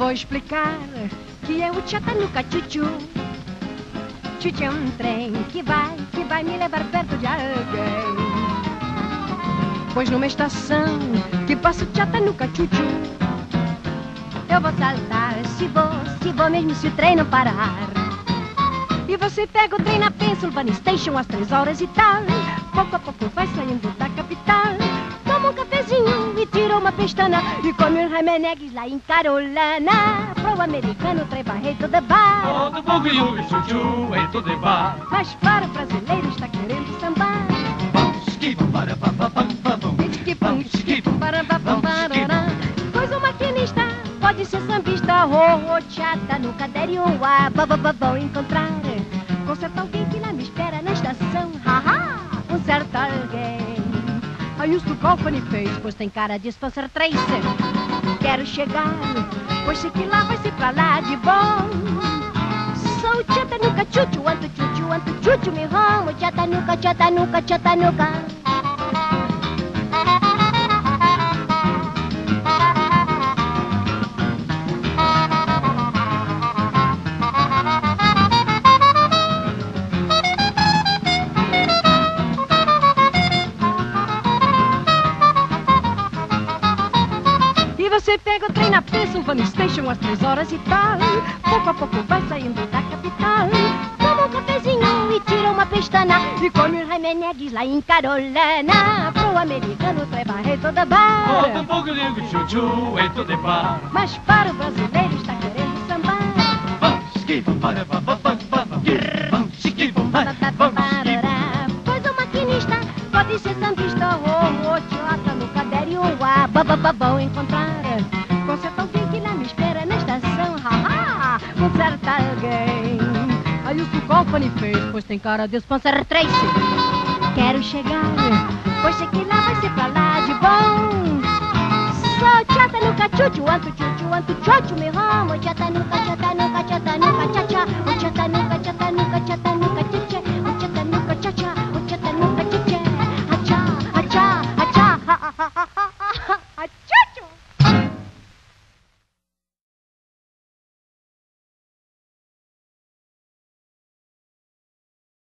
vou explicar que é o Chatanuca Chuchu. Chuchu é um trem que vai, que vai me levar perto de alguém. Pois numa estação que passa o Chatanuca Chuchu. Eu vou saltar, se vou, se vou mesmo se o trem não parar. E você pega o trem na Pennsylvania Station às três horas e tal. Pouco a pouco vai saindo da capital. Uma pestana. E come um remenegues lá em Carolina. Pro americano, o trem vai todo bar. Todo buguiu e chuchu em todo bar. Mas para o brasileiro está querendo sambar. Pois o maquinista pode ser sambista. Um ar. Vá, vá, vá, Vão encontrar com certo alguém que lá me espera na estação. Um certo alguém. I used to call funny face, pois tem cara de Spencer Tracer. Quero chegar, pois sei que lá vai ser pra lá de bom. Sou Chatanuca, chuchu, anto chuchu, anto chuchu, me ramo. Chatanuca, chatanuca, chatanuca. E você pega o trem na Pennsylvania Station às três horas e tal. Pouco a pouco vai saindo da capital. Toma um cafezinho e tira uma pestana. E come um remenegues lá em Carolina. Pro americano, o trem vai toda bar. Todo buguiu e chuchu em todo bar. Mas para o brasileiro está querendo sambar. para pa pa pa pa bum. para. Pois o maquinista pode ser sambista ou oh, chata no caderno a babababão encontrar aí o seu company fez pois tem cara de Spencer Tracy quero chegar pois sei que lá vai ser pra lá de bom. Sou chata no cachuchu, anto chuchu, anto chochu, me ramo. Chata nuca, chata nuca, chata nuca, cha cha O chata nuca, chata nuca, chata